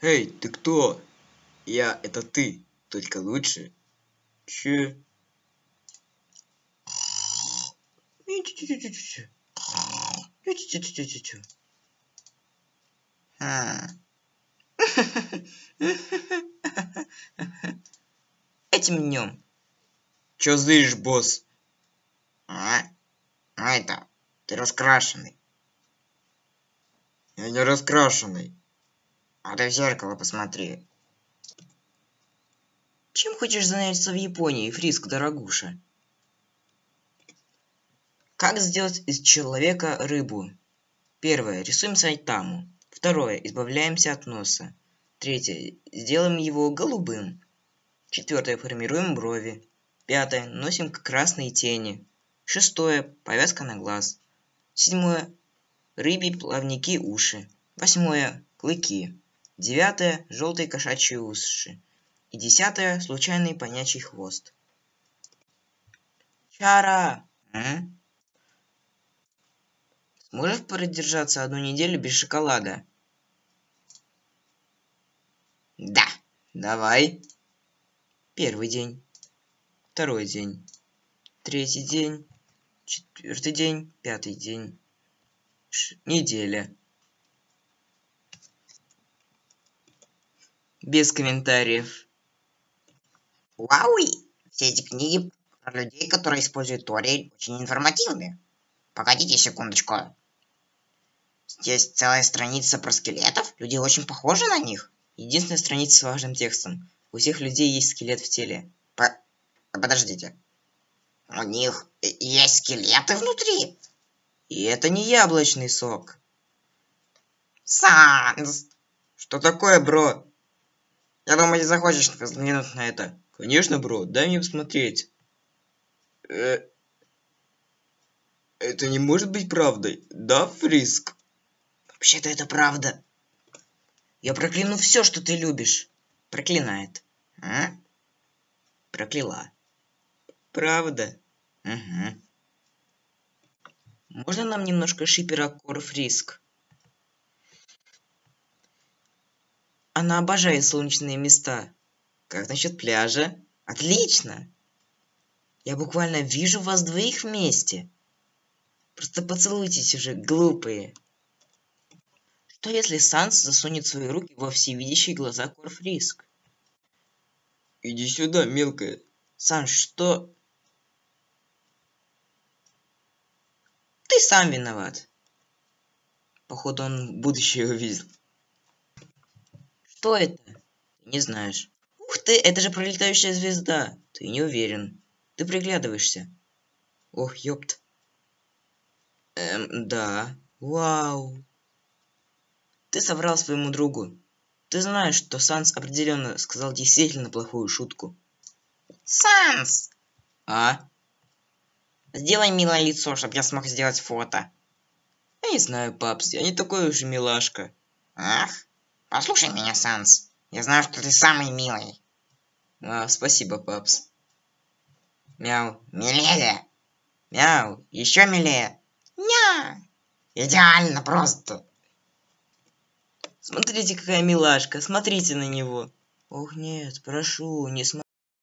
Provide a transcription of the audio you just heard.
Эй, ты кто? Я — это ты, только лучше. Че? А. Этим днем. Чё зыришь, босс? А? Ну это, ты раскрашенный. Я не раскрашенный. А ты в зеркало посмотри. Чем хочешь заняться в Японии, Фриск, дорогуша? Как сделать из человека рыбу? Первое. Рисуем сайтаму. Второе. Избавляемся от носа. Третье. Сделаем его голубым. Четвертое. Формируем брови. Пятое. Носим красные тени. Шестое. Повязка на глаз. Седьмое. Рыбьи плавники уши. Восьмое. Клыки. Девятое. Желтые кошачьи уши. И десятое. Случайный понячий хвост. Чара! М? Сможешь продержаться одну неделю без шоколада? Да. Давай. Первый день. Второй день. Третий день. Четвертый день. Пятый день. Неделя. Без комментариев. Вауи! Все эти книги про людей, которые используют Тори, очень информативны. Погодите секундочку. Здесь целая страница про скелетов? Люди очень похожи на них? Единственная страница с важным текстом. У всех людей есть скелет в теле. По- Подождите. У них и- есть скелеты внутри? И это не яблочный сок. Санс! Что такое, бро? Я думаю, ты захочешь взглянуть на это. Конечно, бро, дай мне посмотреть. Э, это не может быть правдой, да, Фриск? Вообще-то это правда. Я прокляну все, что ты любишь. Проклинает. А? Прокляла. Правда? Угу. Можно нам немножко шипера Корфриск? Она обожает солнечные места. Как насчет пляжа? Отлично! Я буквально вижу вас двоих вместе. Просто поцелуйтесь уже, глупые. Что если Санс засунет свои руки во всевидящие глаза Корфриск? Иди сюда, мелкая. Санс, что... Ты сам виноват. Походу, он будущее увидел. Что это? Не знаешь. Ух ты, это же пролетающая звезда. Ты не уверен. Ты приглядываешься. Ох, ёпт. Эм, да. Вау. Ты соврал своему другу. Ты знаешь, что Санс определенно сказал действительно плохую шутку. Санс! А? Сделай милое лицо, чтобы я смог сделать фото. Я не знаю, папс, я не такой уж милашка. Ах, послушай меня, Санс. Я знаю, что ты самый милый. А, спасибо, папс. Мяу. Милее. Мяу. Еще милее. Ня. Идеально просто. Смотрите, какая милашка. Смотрите на него. Ох, нет, прошу, не смотрите.